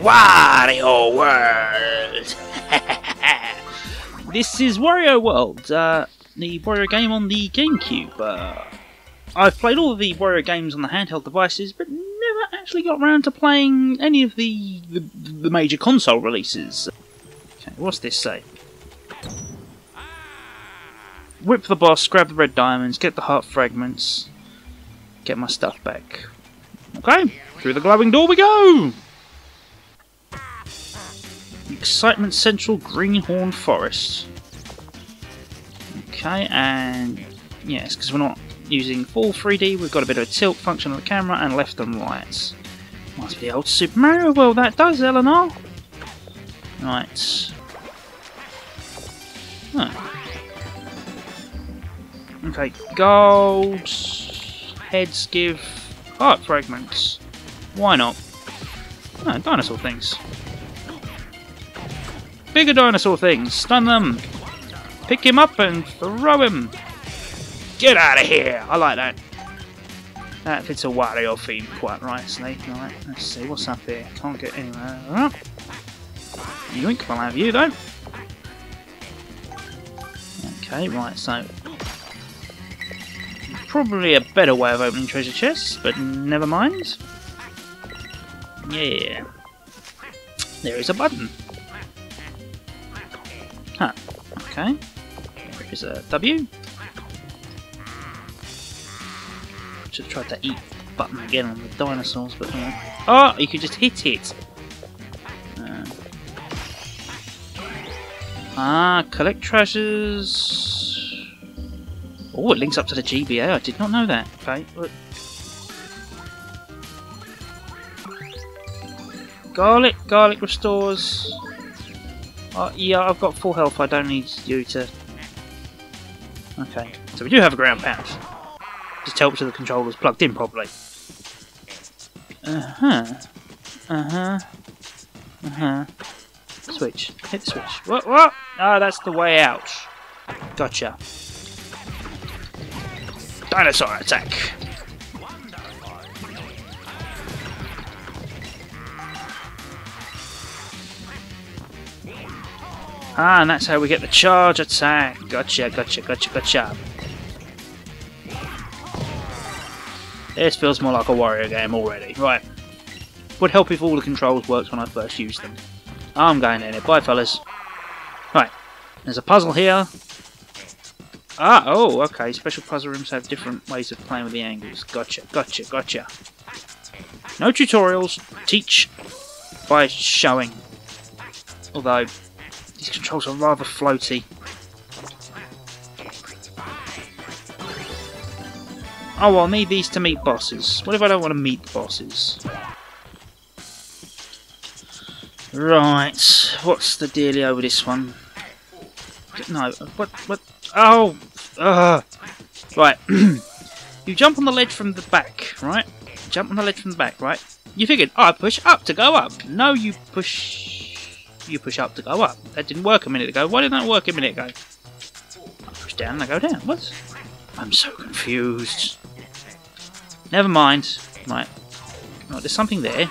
Wario World! this is Wario World, uh, the Wario game on the GameCube. Uh, I've played all of the Wario games on the handheld devices, but never actually got around to playing any of the, the, the major console releases. Okay, what's this say? Whip the boss, grab the red diamonds, get the heart fragments, get my stuff back. Okay, through the glowing door we go! Excitement Central Greenhorn Forest. Okay, and yes, because we're not using full 3D, we've got a bit of a tilt function on the camera and left and right. Must be the old Super Mario World that does, Eleanor. Right. Okay, gold. Heads give heart fragments. Why not? Oh, dinosaur things. Bigger dinosaur things. Stun them. Pick him up and throw him. Get out of here. I like that. That fits a Wario theme quite nicely. Let's see what's up here. Can't get anywhere. Oh. Yoink, we'll have you though. Okay, right, so probably a better way of opening treasure chests, but never mind. Yeah. There is a button. Huh. Okay. There is a W. Should have tried that eat button again on the dinosaurs, but you know. Oh, you could just hit it. Uh. Ah, collect treasures. Oh, it links up to the GBA. I did not know that. Okay, look. Garlic, garlic restores. Uh, yeah, I've got full health. I don't need you to. Okay, so we do have a ground pound. Just helps with the controllers plugged in properly. Uh huh. Uh huh. Uh huh. Switch. Hit the switch. What? What? Ah, oh, that's the way out. Gotcha. Dinosaur attack! Ah, and that's how we get the charge attack. Gotcha, gotcha, gotcha, gotcha. This feels more like a Wario game already. Right. Would help if all the controls worked when I first used them. I'm going in it. Bye, fellas. Right. There's a puzzle here. Ah, oh, okay. Special puzzle rooms have different ways of playing with the angles. Gotcha, gotcha, gotcha. No tutorials. Teach by showing. Although, these controls are rather floaty. Oh, well, I'll need these to meet bosses. What if I don't want to meet bosses? Right, what's the dealio with this one? No, what, what, Oh! Uh, right. you jump on the ledge from the back, right? Jump on the ledge from the back, right? You figured, oh, I push up to go up. No, you push... You push up to go up. That didn't work a minute ago. Why didn't that work a minute ago? I push down and I go down. What? I'm so confused. Never mind. Right. Right, there's something there.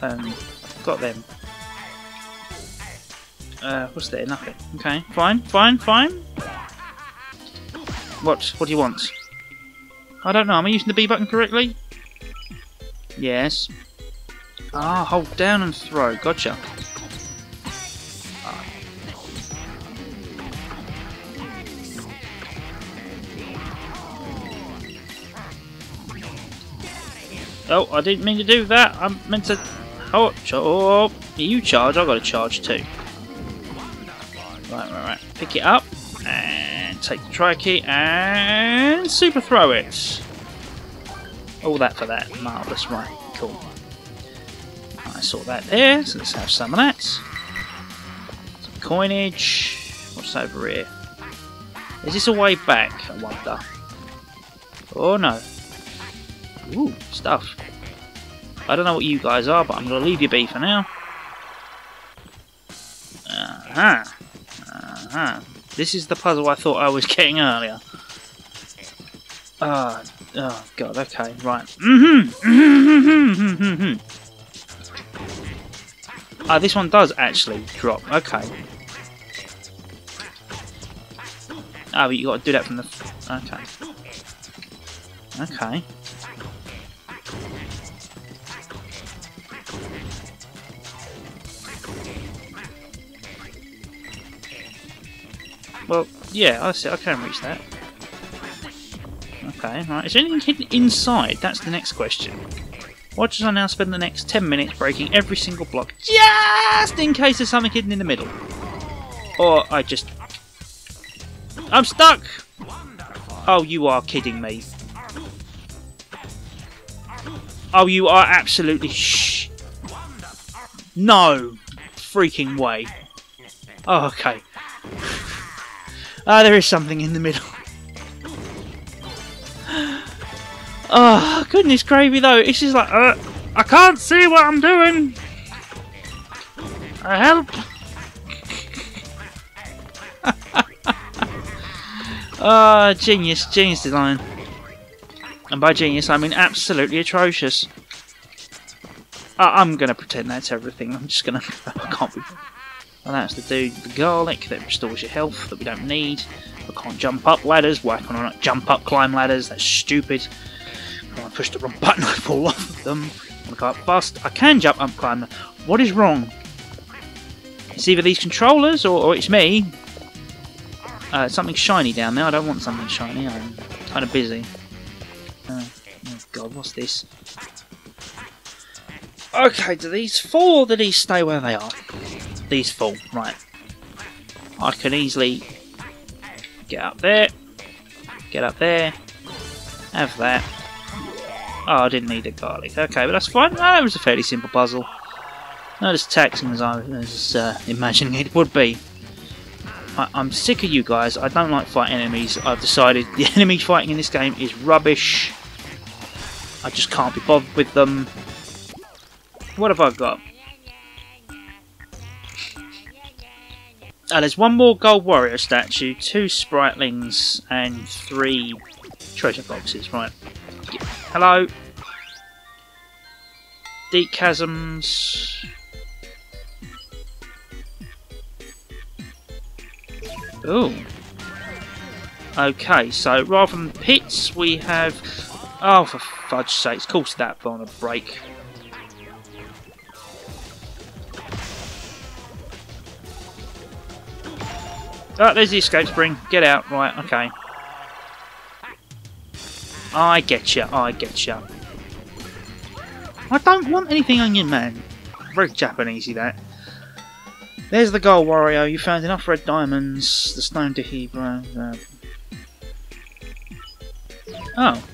Um, got them. Uh, what's there? Nothing. Okay, fine, fine, fine. What? What do you want? I don't know. Am I using the B button correctly? Yes. Ah, hold down and throw. Gotcha. Oh, I didn't mean to do that. I meant to... Oh, oh, you charge. I got to charge too. Pick it up and take the try and super throw it. All that for that. Marvellous, right. Cool. I saw that there, so let's have some of that. Some coinage. What's over here? Is this a way back, I wonder? Oh no. Ooh, stuff. I don't know what you guys are, but I'm going to leave you be for now. Uh -huh. Uh-huh. This is the puzzle I thought I was getting earlier. Ah, oh god, okay, right. Mm-hmm. Mm-hmm. Mm-hmm! Ah, this one does actually drop. Okay. Ah, but you got to do that from the. Okay. Okay. Well, yeah, I see. I can reach that. Okay, right. Is there anything hidden inside? That's the next question. Why as I now spend the next 10 minutes breaking every single block just in case there's something hidden in the middle. Or I just... I'm stuck! Oh, you are kidding me. Oh, you are absolutely shh. No freaking way. Oh, okay. Ah, there is something in the middle. oh, goodness gravy though. It's just like, uh, I can't see what I'm doing. Uh, help. Ah, genius, genius design. And by genius, I mean absolutely atrocious. Uh, I'm going to pretend that's everything. I'm just going to... I can't be... And that's to do the garlic that restores your health that we don't need. I can't jump up ladders. Why can I not jump up climb ladders? That's stupid. When I push the wrong button, I fall off of them. When I can't bust, I can jump up climb. What is wrong? It's either these controllers or, or it's me. Uh, something shiny down there. I don't want something shiny. I'm kind of busy. Uh, oh god, what's this? Okay, do these fall or do these stay where they are? These fall, right. I can easily get up there, get up there, have that. Oh, I didn't need a garlic. Okay, but that's fine. That was a fairly simple puzzle. Not as taxing as I was uh, imagining it would be. I I'm sick of you guys. I don't like fighting enemies. I've decided the enemy fighting in this game is rubbish. I just can't be bothered with them. What have I got? Uh, there's one more Gold Wario statue, two Spritelings, and three treasure boxes. Right. Hello. Deep chasms. Ooh. Okay, so rather than pits, we have... Oh, for fudge's sake, of course that on a break. Oh, there's the escape spring. Get out. Right, okay. I get you. I get you. I don't want anything onion man. Very Japanesey that. There's the gold Wario. You found enough red diamonds. The stone to heap. Uh, oh.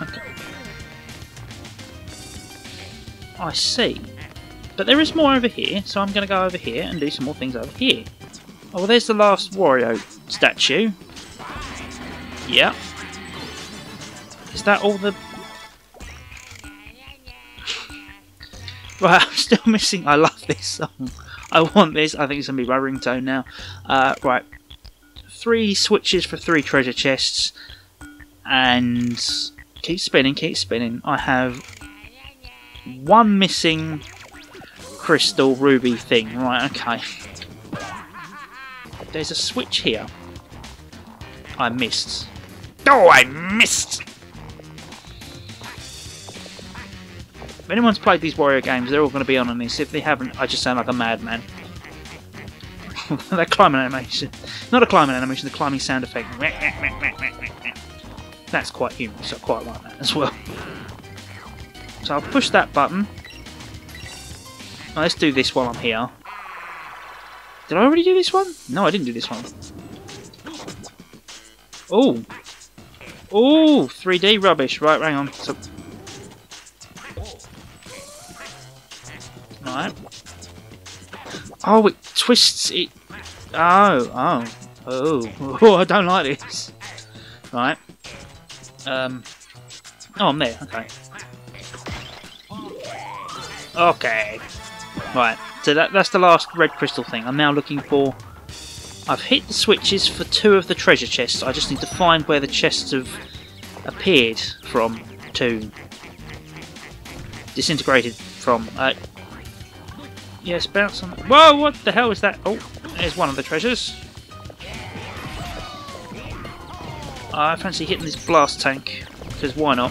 Okay. I see. But there is more over here, so I'm going to go over here and do some more things over here. Oh, well, there's the last Wario statue. Yeah. Is that all the... right, I'm still missing... I love this song. I want this. I think it's going to be my ringtone now. Uh, right. Three switches for three treasure chests. And... Keep spinning, keep spinning. I have one missing crystal ruby thing. Right, okay. There's a switch here. I missed. Oh, I missed! If anyone's played these Wario games, they're all going to be on on this. If they haven't, I just sound like a madman. that climbing animation. Not a climbing animation, the climbing sound effect. That's quite humorous, I quite like that as well. So I'll push that button. Now let's do this while I'm here. Did I already do this one? No, I didn't do this one. Oh. Oh, 3D rubbish. Right, hang on. So... Right. Oh, it twists it. Oh, oh. Oh. Oh, I don't like this. Right. Um. Oh, I'm there. Okay. Okay. Right. So that, that's the last red crystal thing. I'm now looking for... I've hit the switches for two of the treasure chests. I just need to find where the chests have appeared from to disintegrated from. Uh, yes, bounce on. Whoa! What the hell is that? Oh, there's one of the treasures. I fancy hitting this blast tank because why not?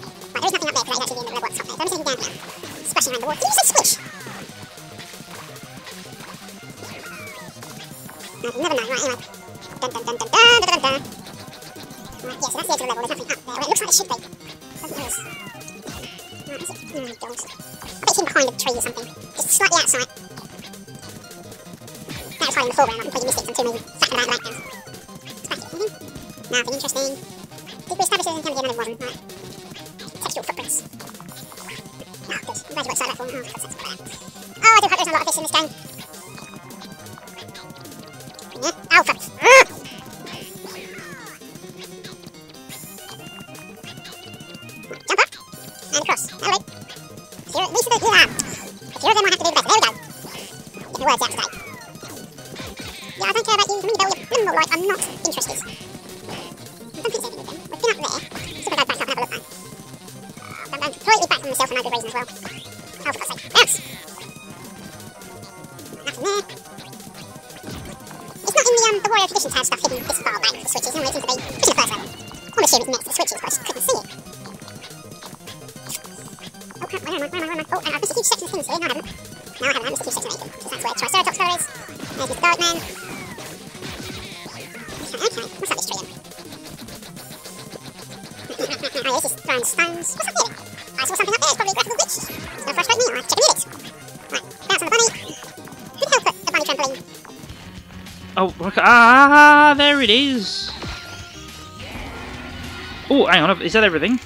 interesting. Did we establish there's going to be another one? Right. Textual footprints. Oh, good. I'm glad you got that for. Sakes, Oh, I do hope there's a lot of this in this game. Yeah. Oh, fuck. Jump up. And across. Hello. Zero, these are the, yeah. Few of them I have to do the best. There we go. Get the words out today. Yeah, I don't care about you. Ring the bell, you nimble like I'm not interested. Myself for no good reason as well. Oh, for God's sake. Bounce! Nothing there. It's not in the, um, the Wario Tradition tab stuff hidden this far back, the switches. No, it seems to be. It's the first level. I'm assuming it's next to switches, but I couldn't see it. Oh crap, where am I? Where am I? Where am I? Oh, and I've missed a huge section of things here. No, I haven't. No, I haven't. I missed a huge section of anything. So that's where Triceratops Flower is. There's Mr. Dogman. Okay, okay. What's up this tree then? oh, this is throwing stones. What's up here? Oh, ah, there it is. Oh, hang on, is that everything?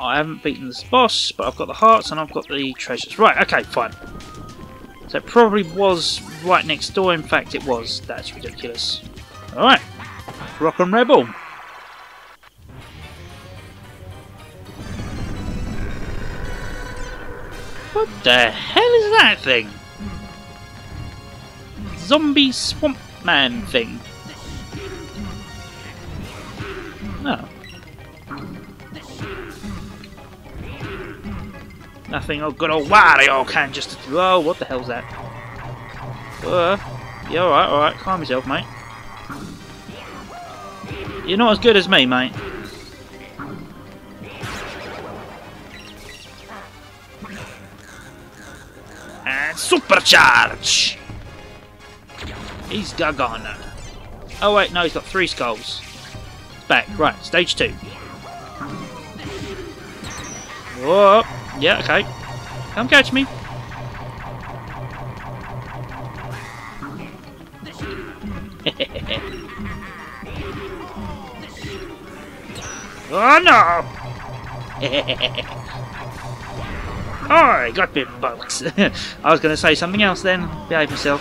I haven't beaten this boss, but I've got the hearts and I've got the treasures. Right, okay, fine. So it probably was right next door. In fact, it was. That's ridiculous. Alright. Rock and Rebel. What the hell is that thing? Zombie swamp man thing. Oh. Nothing oh good old Wario can just Oh, what the hell's that? Uh, yeah, alright, alright, calm yourself, mate. You're not as good as me, mate. And supercharge! He's gone. Oh wait, no, he's got three skulls. back, right, stage two. Whoa, yeah, okay. Come catch me. oh no! Oh, I got me bollocks. I was going to say something else then. Behave yourself.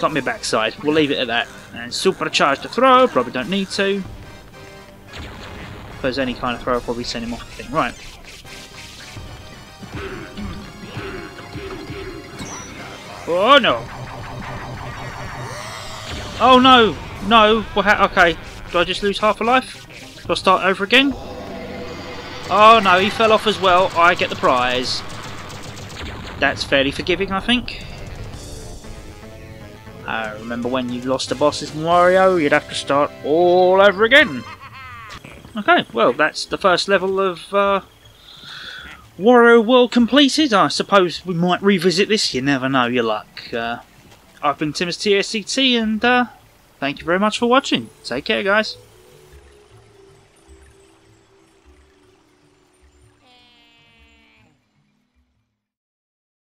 Got me backside. We'll leave it at that. And supercharge the throw. Probably don't need to. There's any kind of throw, I'll probably send him off the thing. Right. Oh no! Oh no! No! Okay. Do I just lose half a life? Do I start over again? Oh no, he fell off as well. I get the prize. That's fairly forgiving, I think. I remember when you lost the bosses in Wario, you'd have to start all over again. Okay, well, that's the first level of uh, Wario World completed. I suppose we might revisit this. You never know your luck. Uh, I've been Timmus TSET, and uh, thank you very much for watching. Take care, guys.